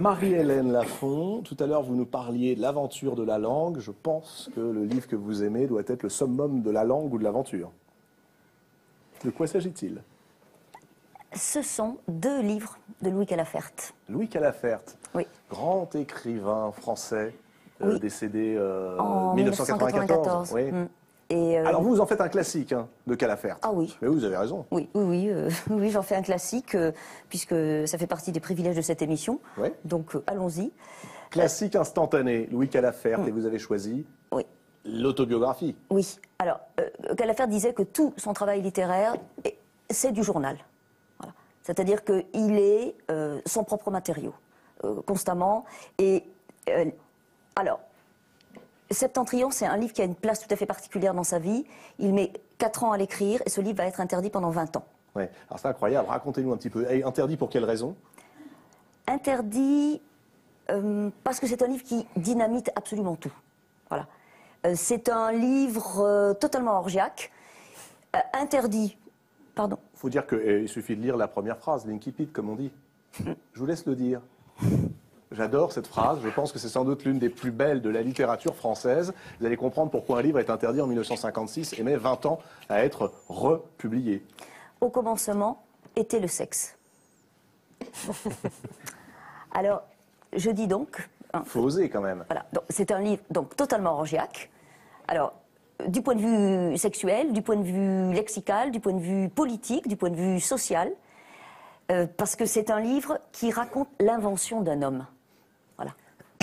Marie-Hélène Lafont, tout à l'heure vous nous parliez de l'aventure de la langue. Je pense que le livre que vous aimez doit être le summum de la langue ou de l'aventure. De quoi s'agit-il? Ce sont deux livres de Louis Calafert. Louis Calafert, Oui. grand écrivain français, euh, Oui. décédé euh, En 1994. 1994. Oui. Mm. Et, euh, Alors vous, vous en faites un classique hein, de Calafert. Ah oui. Mais vous avez raison. Oui, oui, oui, euh, oui, j'en fais un classique, euh, puisque ça fait partie des privilèges de cette émission. Oui. Donc allons-y. Classique instantané, Louis Calafert, et vous avez choisi Oui. l'autobiographie. Oui. Alors, Calafert disait que tout son travail littéraire, est- c'est du journal. Voilà. C'est-à-dire qu'il est euh, son propre matériau, constamment. Et alors, Septentrion, c'est un livre qui a une place tout à fait particulière dans sa vie. Il met 4 ans à l'écrire et ce livre va être interdit pendant 20 ans. Ouais. Alors c'est incroyable, racontez-nous un petit peu. Et interdit pour quelle raison? Interdit euh, parce que c'est un livre qui dynamite absolument tout. Voilà. Euh, c'est un livre euh, totalement orgiaque. Interdit. Pardon. Il faut dire qu'il suffit de lire la première phrase, l'incipit, comme on dit. Je vous laisse le dire. J'adore cette phrase, je pense que c'est sans doute l'une des plus belles de la littérature française. Vous allez comprendre pourquoi un livre est interdit en 1956 et met 20 ans à être republié. Au commencement était le sexe. Alors, je dis donc, hein, faut oser quand même. Voilà, c'est un livre donc totalement orgiaque. Alors, du point de vue sexuel, du point de vue lexical, du point de vue politique, du point de vue social, euh, parce que c'est un livre qui raconte l'invention d'un homme. Voilà.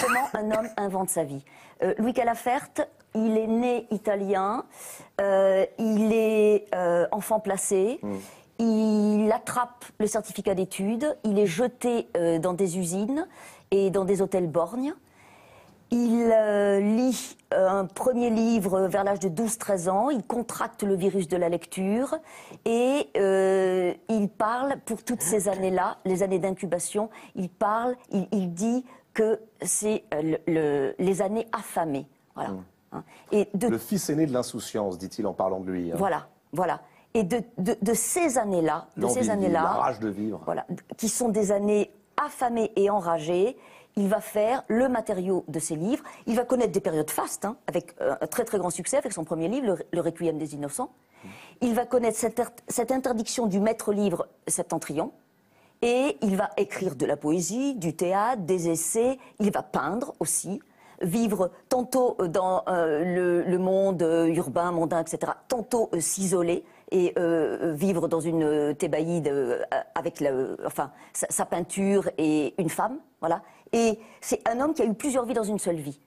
Comment un homme invente sa vie? Euh, Louis Calafert, il est né italien, euh, il est euh, enfant placé. Il attrape le certificat d'études, il est jeté dans des usines et dans des hôtels borgnes. Il euh, lit un premier livre vers l'âge de 12-13 ans, il contracte le virus de la lecture et euh, il parle, pour toutes ces années-là, les années d'incubation, il parle, il, il dit que c'est euh, le- le- les années affamées. Voilà. Hein. Et de Le fils aîné de l'insouciance, dit-il en parlant de lui. hein. voilà, voilà. Et de, de- de ces années-là, de ces années-là, la rage de vivre. voilà, qui sont des années affamées et enragées, il va faire le matériau de ses livres. Il va connaître des périodes fastes, hein, avec euh, un très très grand succès, avec son premier livre, Le, Le Requiem des Innocents. Il va connaître cette, cette interdiction du maître livre Septentrion. Et il va écrire de la poésie, du théâtre, des essais. Il va peindre aussi. Vivre tantôt dans euh, le, monde euh, urbain, mondain, etc. Tantôt euh, s'isoler et vivre dans une thébaïde avec enfin, sa, sa peinture et une femme. Voilà. Et c'est un homme qui a eu plusieurs vies dans une seule vie.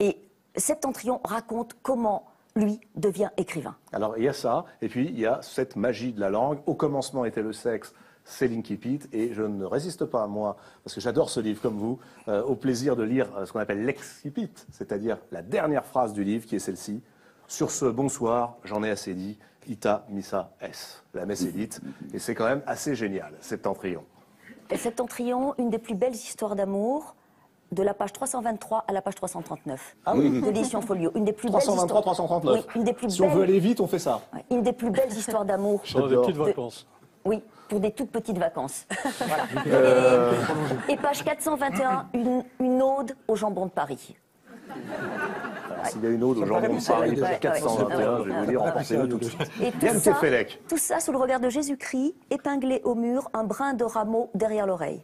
Et Septentrion raconte comment lui devient écrivain. Alors il y a ça, et puis il y a cette magie de la langue. Au commencement était le sexe, c'est l'incipit, et je ne résiste pas, moi, parce que j'adore ce livre comme vous, euh, au plaisir de lire euh, ce qu'on appelle l'excipit, c'est-à-dire la dernière phrase du livre qui est celle-ci. Sur ce bonsoir, j'en ai assez dit, ita missa es. La messe est dite, et c'est quand même assez génial, Septentrion. Septentrion, une des plus belles histoires d'amour, de la page 323 à la page 339. Ah oui. De l'édition Folio. Une des plus belles 323, histoires. 339. Oui, une des plus Si on veut aller vite, on fait ça. Ouais, Une des plus belles histoires d'amour. Pendant des J'adore. petites vacances. Oui, pour des toutes petites vacances. Voilà. Euh. Et, et page 421, une, une ode au jambon de Paris. S'il y a une ode au jambon de Paris, déjà. 421, je vais vous dire, Ouais, pensez-le tout de suite. Et tout ça, tout ça sous le regard de Jésus-Christ, épinglé au mur, un brin de rameau derrière l'oreille.